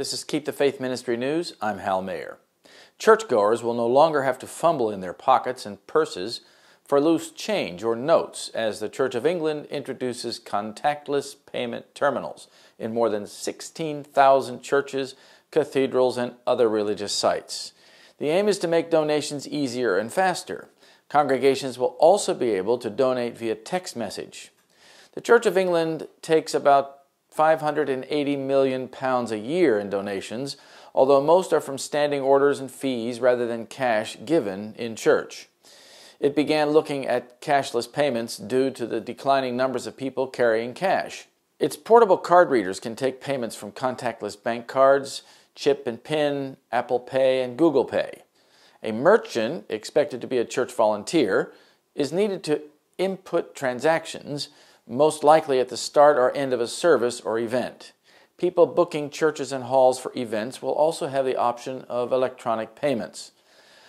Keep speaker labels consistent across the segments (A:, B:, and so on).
A: This is Keep the Faith Ministry News. I'm Hal Mayer. Churchgoers will no longer have to fumble in their pockets and purses for loose change or notes as the Church of England introduces contactless payment terminals in more than 16,000 churches, cathedrals, and other religious sites. The aim is to make donations easier and faster. Congregations will also be able to donate via text message. The Church of England takes about 580 million pounds a year in donations, although most are from standing orders and fees rather than cash given in church. It began looking at cashless payments due to the declining numbers of people carrying cash. Its portable card readers can take payments from contactless bank cards, chip and pin, Apple Pay, and Google Pay. A merchant, expected to be a church volunteer, is needed to input transactions most likely at the start or end of a service or event. People booking churches and halls for events will also have the option of electronic payments.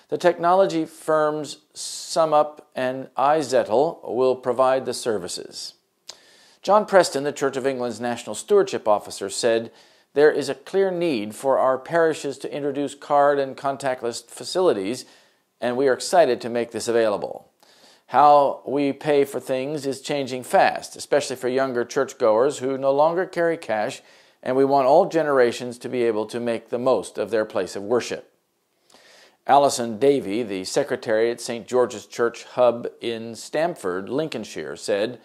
A: The technology firms SumUp and iZettle will provide the services. John Preston, the Church of England's National Stewardship Officer, said, There is a clear need for our parishes to introduce card and contactless facilities, and we are excited to make this available. How we pay for things is changing fast, especially for younger churchgoers who no longer carry cash, and we want all generations to be able to make the most of their place of worship. Alison Davey, the secretary at St. George's Church Hub in Stamford, Lincolnshire, said,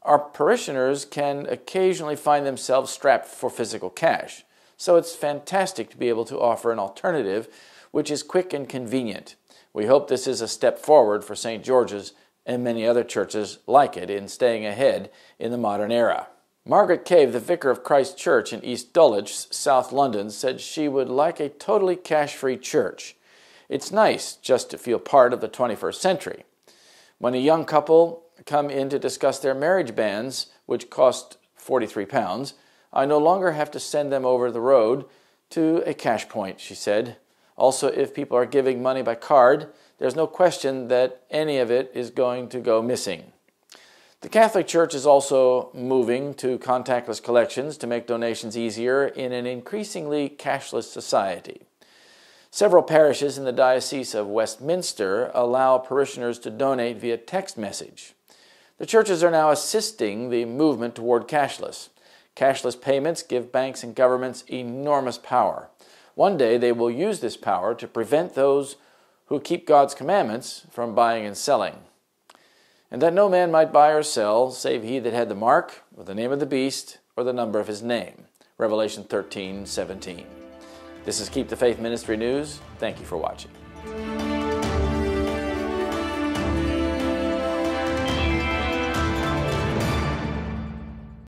A: Our parishioners can occasionally find themselves strapped for physical cash, so it's fantastic to be able to offer an alternative which is quick and convenient. We hope this is a step forward for St. George's and many other churches like it in staying ahead in the modern era. Margaret Cave, the vicar of Christ Church in East Dulwich, South London, said she would like a totally cash free church. It's nice just to feel part of the 21st century. When a young couple come in to discuss their marriage banns, which cost 43 pounds, I no longer have to send them over the road to a cash point, she said. Also, if people are giving money by card, there's no question that any of it is going to go missing. The Catholic Church is also moving to contactless collections to make donations easier in an increasingly cashless society. Several parishes in the Diocese of Westminster allow parishioners to donate via text message. The churches are now assisting the movement toward cashless. Cashless payments give banks and governments enormous power. One day they will use this power to prevent those who keep God's commandments from buying and selling. And that no man might buy or sell, save he that had the mark, or the name of the beast, or the number of his name. Revelation 13 17. This is Keep the Faith Ministry News. Thank you for watching.